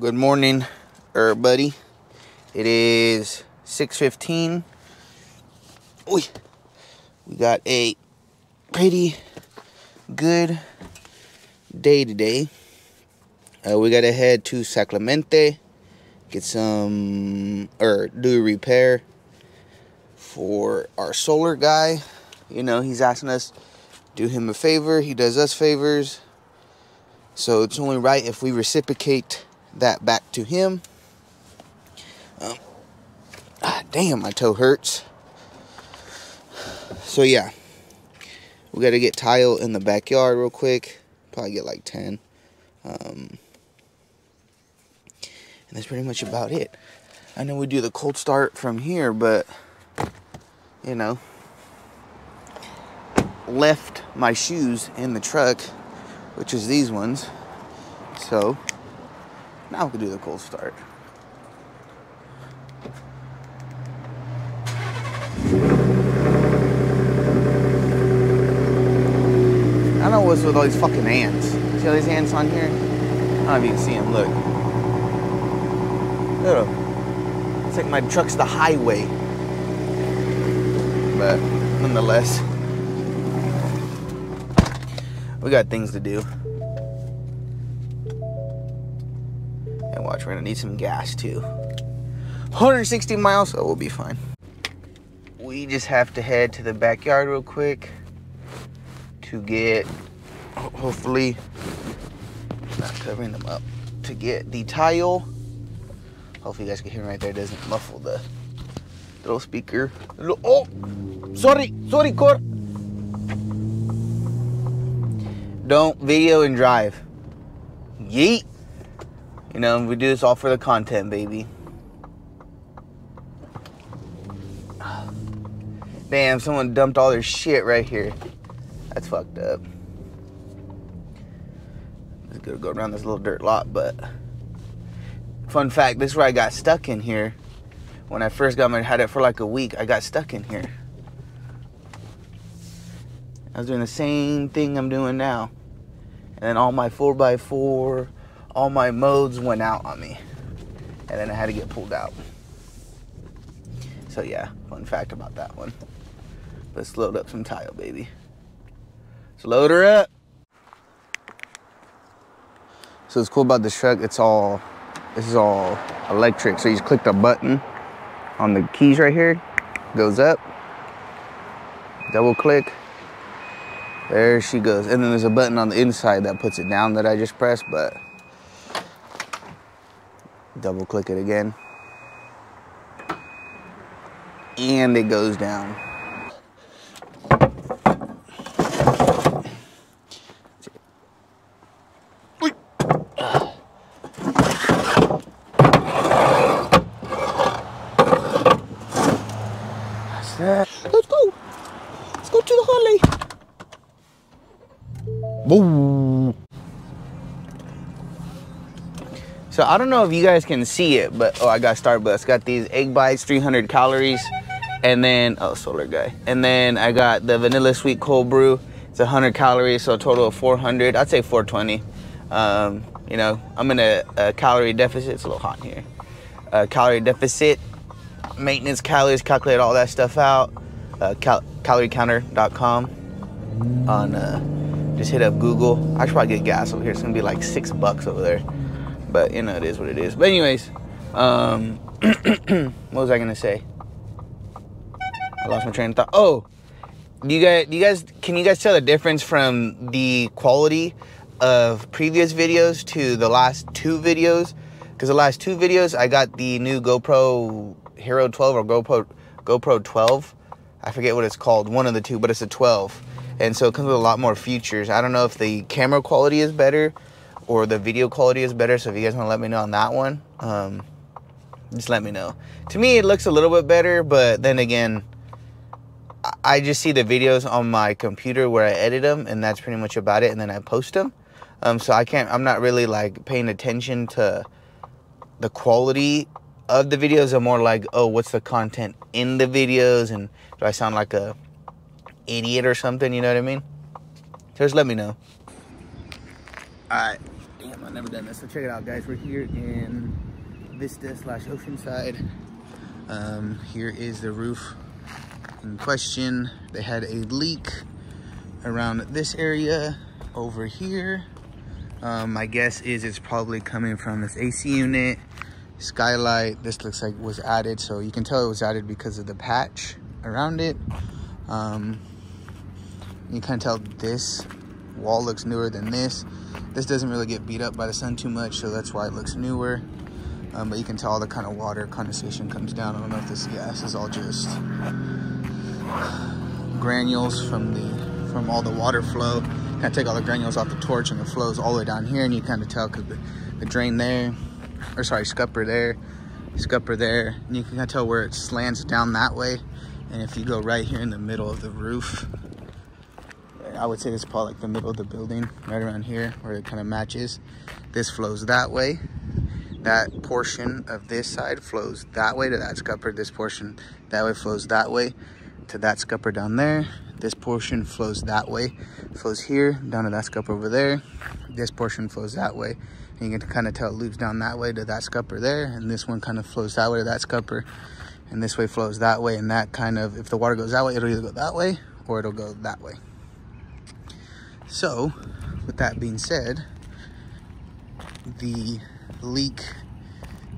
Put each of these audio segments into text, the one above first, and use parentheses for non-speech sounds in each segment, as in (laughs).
Good morning, everybody. It is 6.15. We, we got a pretty good day today. Uh, we got to head to Sacramento, get some, or do a repair for our solar guy. You know, he's asking us do him a favor. He does us favors. So it's only right if we reciprocate that back to him. Um, ah, damn, my toe hurts. So yeah, we got to get tile in the backyard real quick. Probably get like 10. Um, and that's pretty much about it. I know we do the cold start from here, but you know, left my shoes in the truck, which is these ones. So now we can do the cold start. I don't know what's with all these fucking ants. See all these ants on here? I don't know if you can see them. Look. Look. It's like my truck's the highway. But nonetheless, we got things to do. Watch, we're gonna need some gas too. 160 miles, so we'll be fine. We just have to head to the backyard real quick to get, hopefully, not covering them up, to get the tile. Hopefully you guys can hear me right there. It doesn't muffle the little speaker. Oh, sorry, sorry, Cor. Don't video and drive. Yeet. You know, we do this all for the content, baby. Damn, someone dumped all their shit right here. That's fucked up. It's gonna go around this little dirt lot, but fun fact, this is where I got stuck in here. When I first got my had it for like a week, I got stuck in here. I was doing the same thing I'm doing now. And then all my 4x4, all my modes went out on me. And then I had to get pulled out. So yeah, fun fact about that one. Let's load up some tile, baby. Let's load her up. So what's cool about this truck, it's all, this is all electric. So you just click the button on the keys right here, goes up, double click, there she goes. And then there's a button on the inside that puts it down that I just pressed, but double click it again. And it goes down. I don't know if you guys can see it, but oh, I got Starbucks. Got these egg bites, 300 calories, and then oh, solar guy. And then I got the vanilla sweet cold brew. It's 100 calories, so a total of 400. I'd say 420. Um, you know, I'm in a, a, calorie deficit. It's a little hot here. A calorie deficit, maintenance calories, calculate all that stuff out. Uh, cal- caloriecounter.com on. Uh, just hit up Google. I should probably get gas over here. It's gonna be like six bucks over there. But you know, it is what it is. But anyways, um, (clears throat) what was I gonna say? I lost my train of thought. Oh, you guys, you guys, can you guys tell the difference from the quality of previous videos to the last two videos? Because the last two videos, I got the new GoPro Hero 12 or GoPro GoPro 12. I forget what it's called. One of the two, but it's a 12 and so it comes with a lot more features. I don't know if the camera quality is better or the video quality is better. So if you guys want to let me know on that one, um, just let me know. To me, it looks a little bit better, but then again, I just see the videos on my computer where I edit them, and that's pretty much about it. And then I post them. Um, so I can't. I'm not really like paying attention to the quality of the videos. I'm more like, oh, what's the content in the videos, and do I sound like a idiot or something, you know what I mean? Just let me know. Alright. Damn, I've never done this. So check it out, guys. We're here in Vista slash Oceanside. Um, here is the roof in question. They had a leak around this area over here. Um, my guess is it's probably coming from this AC unit. Skylight, this looks like was added. So you can tell it was added because of the patch around it. Um, you can tell this wall looks newer than this. This doesn't really get beat up by the sun too much, so that's why it looks newer. Um, but you can tell the kind of water condensation comes down. I don't know if this, this is all just granules from the from all the water flow. Kind of take all the granules off the torch and it flows all the way down here, and you kind of tell because the, the drain there, or sorry, scupper there, scupper there, and you can kind of tell where it slants down that way. And if you go right here in the middle of the roof, I would say this is probably like the middle of the building, right around here, where it kind of matches. This flows that way. That portion of this side flows that way to that scupper. This portion that way flows that way to that scupper down there. This portion flows that way, flows here, down to that scupper over there. This portion flows that way. And you can kind of tell it loops down that way to that scupper there. And this one kind of flows that way to that scupper. And this way flows that way. And that kind of, if the water goes that way, it'll either go that way or it'll go that way. So, with that being said, the leak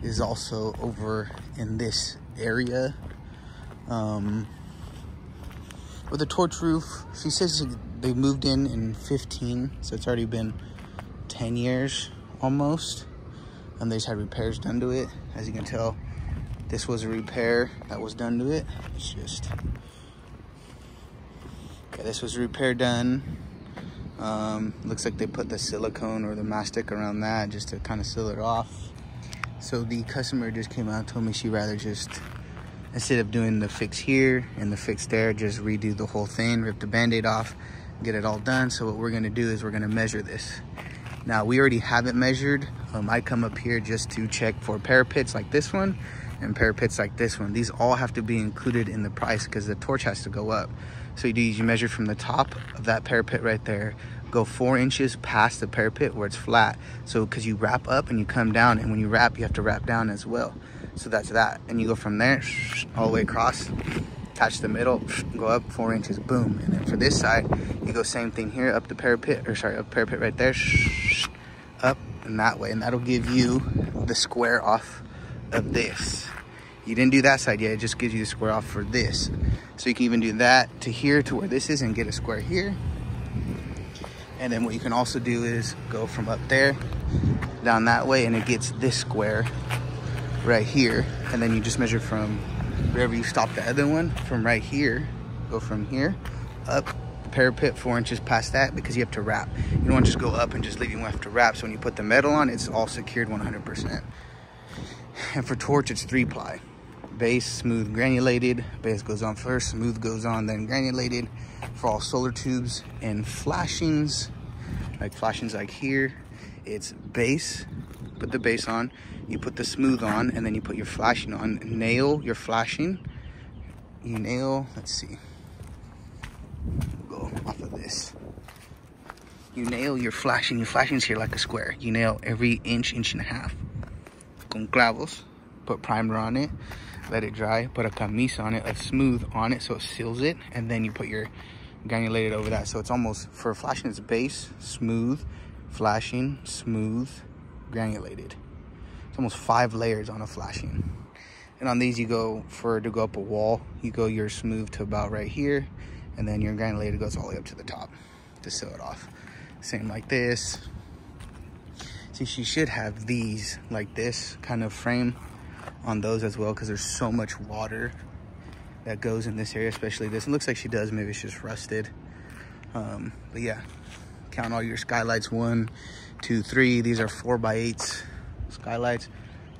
is also over in this area. Um, with the torch roof, she says they moved in in 15, so it's already been 10 years almost. And they just had repairs done to it. As you can tell, this was a repair that was done to it. It's just, okay, this was a repair done um, looks like they put the silicone or the mastic around that just to kind of seal it off. So the customer just came out and told me she'd rather just, instead of doing the fix here and the fix there, just redo the whole thing, rip the band-aid off, get it all done. So what we're gonna do is we're gonna measure this. Now we already have it measured. Um, I come up here just to check for parapets like this one and parapets like this one. These all have to be included in the price because the torch has to go up. So you do is you measure from the top of that parapet right there, go four inches past the parapet where it's flat. So because you wrap up and you come down, and when you wrap, you have to wrap down as well. So that's that. And you go from there (sniffs) all the way across, attach the middle, (sniffs) go up four inches, boom. And then for this side, you go same thing here, up the parapet, or sorry, up parapet right there, (sniffs) up and that way. And that'll give you the square off of this. You didn't do that side yet, it just gives you the square off for this. So you can even do that to here to where this is and get a square here. And then what you can also do is go from up there down that way and it gets this square right here. And then you just measure from wherever you stop the other one from right here, go from here up parapet four inches past that because you have to wrap. You don't want to just go up and just leave you have to wrap. So when you put the metal on, it's all secured 100%. And for torch, it's three ply. Base, smooth, granulated. Base goes on first, smooth goes on, then granulated. For all solar tubes and flashings, like flashings like here, it's base, put the base on, you put the smooth on, and then you put your flashing on. Nail your flashing. You nail, let's see, go off of this. You nail your flashing, your flashing's here like a square. You nail every inch, inch and a half con clavos. Put primer on it, let it dry, put a camise on it, a smooth on it so it seals it, and then you put your granulated over that. So it's almost, for flashing, it's base, smooth, flashing, smooth, granulated. It's almost five layers on a flashing. And on these, you go, for to go up a wall, you go your smooth to about right here, and then your granulated goes all the way up to the top to seal it off. Same like this, See, she should have these like this kind of frame on those as well because there's so much water that goes in this area, especially this. It looks like she does, maybe it's just rusted. Um, but yeah, count all your skylights, one, two, three. These are four by eights skylights.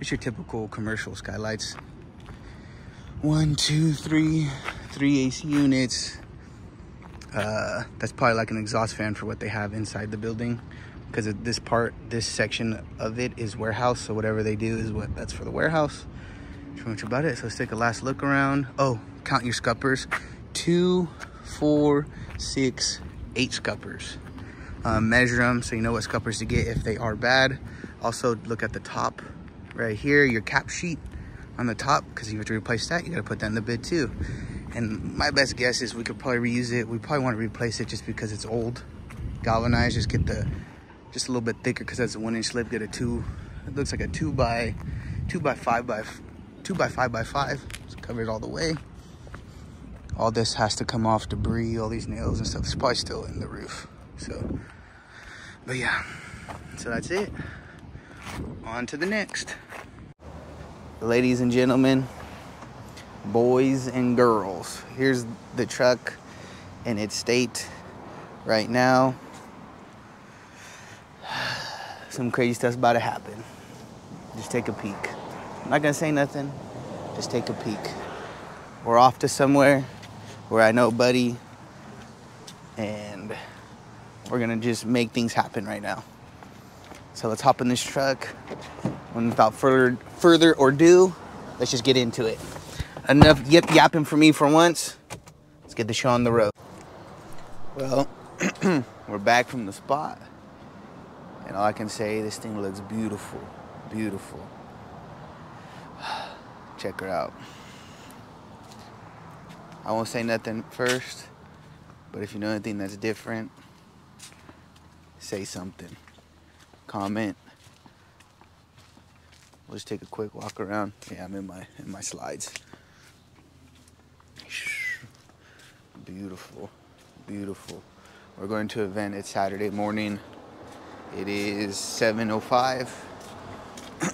It's your typical commercial skylights. One, two, three, three AC units. Uh, that's probably like an exhaust fan for what they have inside the building because this part, this section of it is warehouse. So whatever they do is what that's for the warehouse. Pretty much about it. So let's take a last look around. Oh, count your scuppers. Two, four, six, eight scuppers uh, measure them so you know what scuppers to get if they are bad. Also look at the top right here, your cap sheet on the top, because you have to replace that, you gotta put that in the bid too. And my best guess is we could probably reuse it. We probably want to replace it just because it's old, galvanized. Just get the, just a little bit thicker because that's a one inch slip. Get a two, it looks like a two by, two by five by, two by five by five. So cover it all the way. All this has to come off debris, all these nails and stuff. It's probably still in the roof. So, but yeah, so that's it. On to the next. Ladies and gentlemen, boys and girls, here's the truck in its state right now. Some crazy stuff's about to happen. Just take a peek. I'm not gonna say nothing, just take a peek. We're off to somewhere where I know Buddy, and we're gonna just make things happen right now. So let's hop in this truck. And without further further ado, let's just get into it. Enough yip yapping for me for once. Let's get the show on the road. Well, (clears throat) we're back from the spot. And all I can say, this thing looks beautiful. Beautiful. (sighs) Check her out. I won't say nothing first, but if you know anything that's different, say something comment. We'll just take a quick walk around. Yeah, I'm in my in my slides. Beautiful, beautiful. We're going to an event. It's Saturday morning. It is 7:05.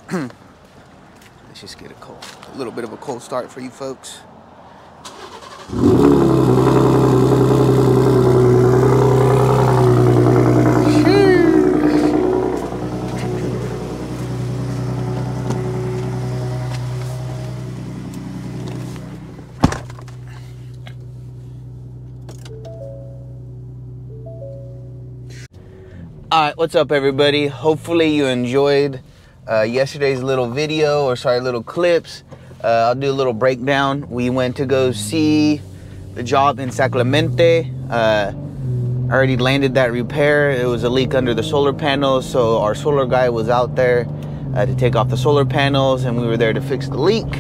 (clears throat) Let's just get a cold, a little bit of a cold start for you folks. What's up, everybody? Hopefully, you enjoyed uh, yesterday's little video, or sorry, little clips. Uh, I'll do a little breakdown. We went to go see the job in Sacramento. Uh, already landed that repair. It was a leak under the solar panels, so our solar guy was out there uh, to take off the solar panels, and we were there to fix the leak.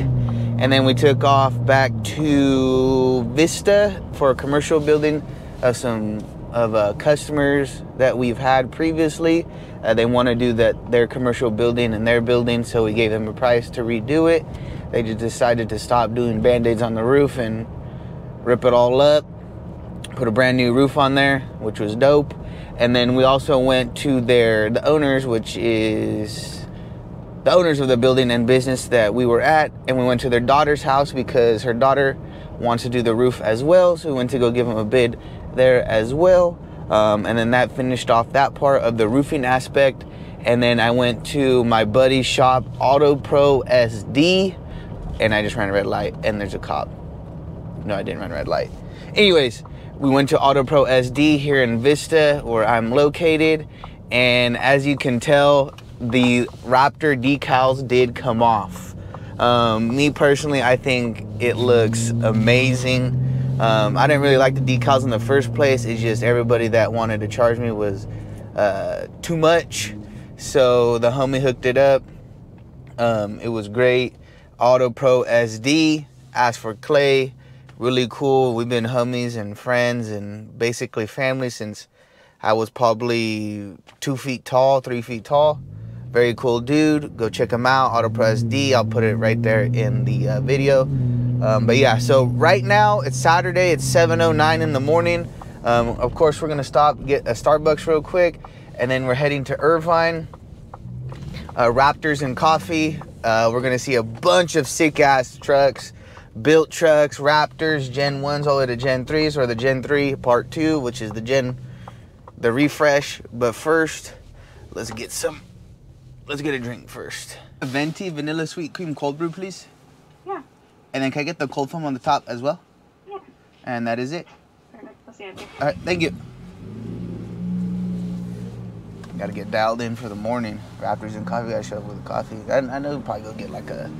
And then we took off back to Vista for a commercial building of some of uh, customers that we've had previously. Uh, they want to do that their commercial building and their building, so we gave them a price to redo it. They just decided to stop doing band-aids on the roof and rip it all up, put a brand new roof on there, which was dope. And then we also went to their the owners, which is the owners of the building and business that we were at, and we went to their daughter's house because her daughter wants to do the roof as well. So we went to go give them a bid there as well. Um, and then that finished off that part of the roofing aspect. And then I went to my buddy's shop, Auto Pro SD, and I just ran a red light, and there's a cop. No, I didn't run a red light. Anyways, we went to Auto Pro SD here in Vista, where I'm located. And as you can tell, the Raptor decals did come off. Um, me personally, I think it looks amazing. Um, I didn't really like the decals in the first place. It's just everybody that wanted to charge me was uh, too much. So the homie hooked it up. Um, it was great. Auto Pro SD asked for clay. Really cool. We've been homies and friends and basically family since I was probably two feet tall, three feet tall. Very cool dude. Go check him out. Auto Pro SD. I'll put it right there in the uh, video. Um, but yeah, so right now it's Saturday. It's 7:09 in the morning. Um, of course, we're gonna stop get a Starbucks real quick, and then we're heading to Irvine. Uh, Raptors and coffee. Uh, we're gonna see a bunch of sick ass trucks, built trucks, Raptors, Gen ones all the way to Gen threes, or the Gen three Part two, which is the Gen, the refresh. But first, let's get some. Let's get a drink first. A venti vanilla sweet cream cold brew, please. And then can I get the cold foam on the top as well? Yeah. And that is it? Perfect. All right, thank you. Got to get dialed in for the morning. Raptors and coffee. To show up with a coffee. I, I know we'll probably go get like a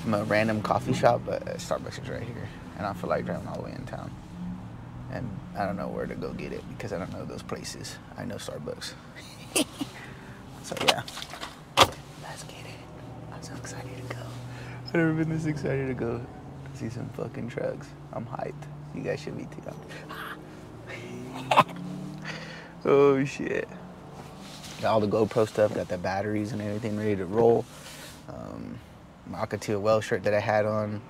from a random coffee shop, but Starbucks is right here, and I feel like driving all the way in town. and I don't know where to go get it because I don't know those places. I know Starbucks. (laughs) so yeah, let's get it. I'm so excited. I've never been this excited to go see some fucking trucks. I'm hyped. You guys should be too. (laughs) oh shit. Got all the GoPro stuff, got the batteries and everything ready to roll. Um, my Alcatel well shirt that I had on,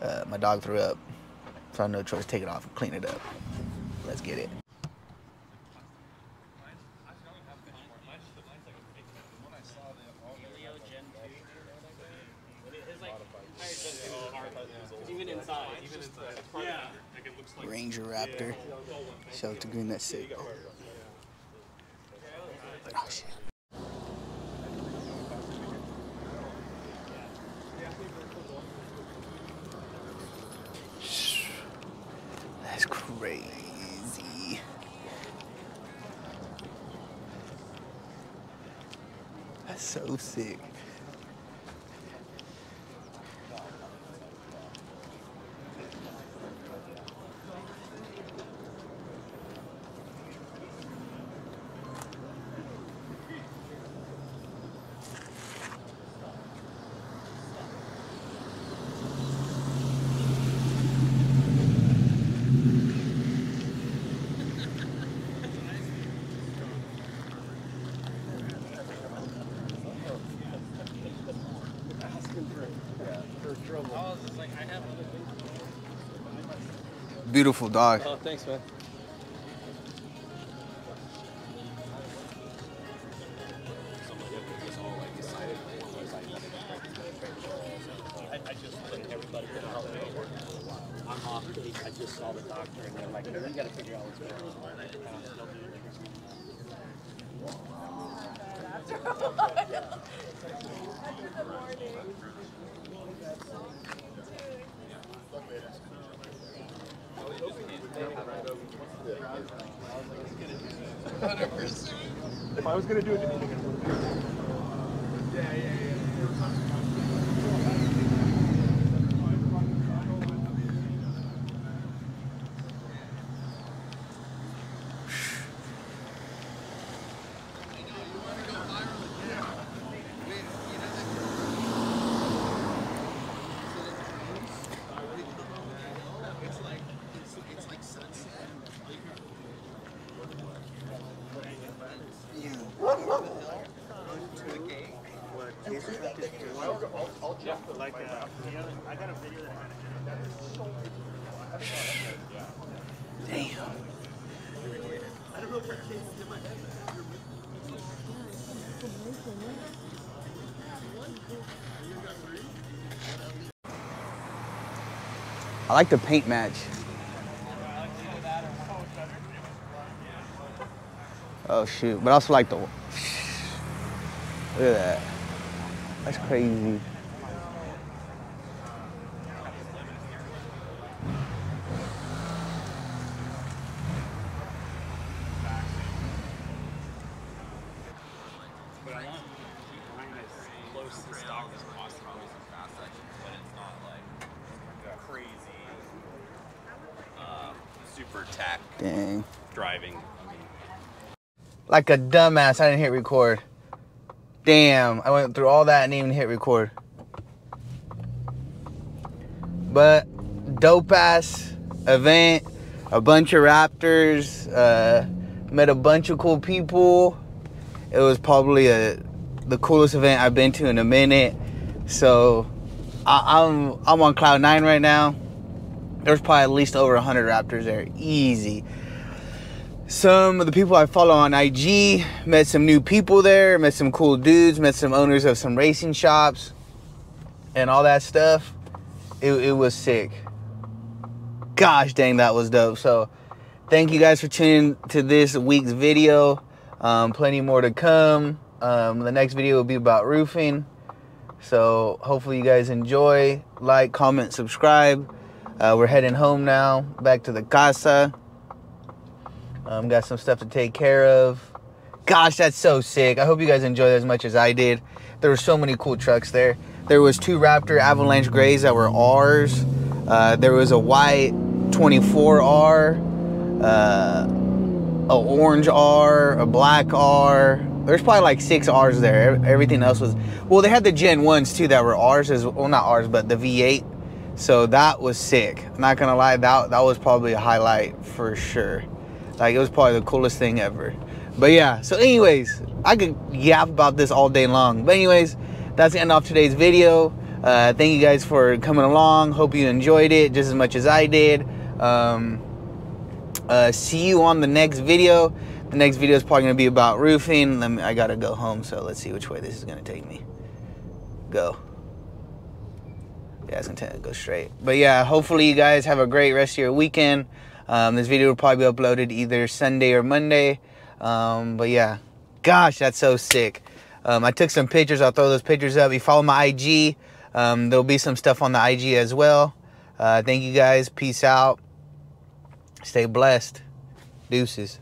uh, my dog threw up. So I had no choice take it off and clean it up. Let's get it. Oh shit. That's crazy. That's so sick. Beautiful dog. Oh, thanks, man. If I was gonna do it, like, uh, I got a video that Damn. I like the paint match. Oh shoot, but I also like the. Look at that. That's crazy. But I want to keep mine as close to stock as possible. but it's not like crazy, uh, super tack Dang. driving. I mean, Like a dumbass, I didn't hit record. Damn, I went through all that and even hit record. But dope ass event, a bunch of raptors, uh, met a bunch of cool people. It was probably a the coolest event I've been to in a minute. So I, I'm I'm on cloud nine right now. There's probably at least over hundred raptors there, easy some of the people I follow on IG, met some new people there, met some cool dudes, met some owners of some racing shops and all that stuff. It, it was sick. Gosh dang, that was dope. So, thank you guys for tuning to this week's video. Um, plenty more to come. Um, the next video will be about roofing. So, hopefully, you guys enjoy. Like, comment, subscribe. Uh, we're heading home now, back to the casa. Um, got some stuff to take care of. Gosh, that's so sick. I hope you guys enjoyed it as much as I did. There were so many cool trucks there. There was two Raptor Avalanche Grays that were ours. Uh, there was a white 24R. uh, a orange R, a black R. There's probably like six R's there. Everything else was well. They had the Gen ones too that were R's as well, not R's, but the V8. So that was sick. I'm Not gonna lie, that that was probably a highlight for sure. Like it was probably the coolest thing ever. But yeah. So anyways, I could yap about this all day long. But anyways, that's the end of today's video. Uh, thank you guys for coming along. Hope you enjoyed it just as much as I did. Um, uh, see you on the next video. The next video is probably gonna be about roofing. Me. I gotta go home, so let's see which way this is gonna take me. Go. Yeah, it's gonna t- go straight. But yeah, hopefully you guys have a great rest of your weekend. Um, this video will probably be uploaded either Sunday or Monday. Um, but yeah, gosh, that's so sick. Um, I took some pictures. I'll throw those pictures up. You follow my IG. Um, there'll be some stuff on the IG as well. Uh, thank you guys. Peace out. Stay blessed. Deuces.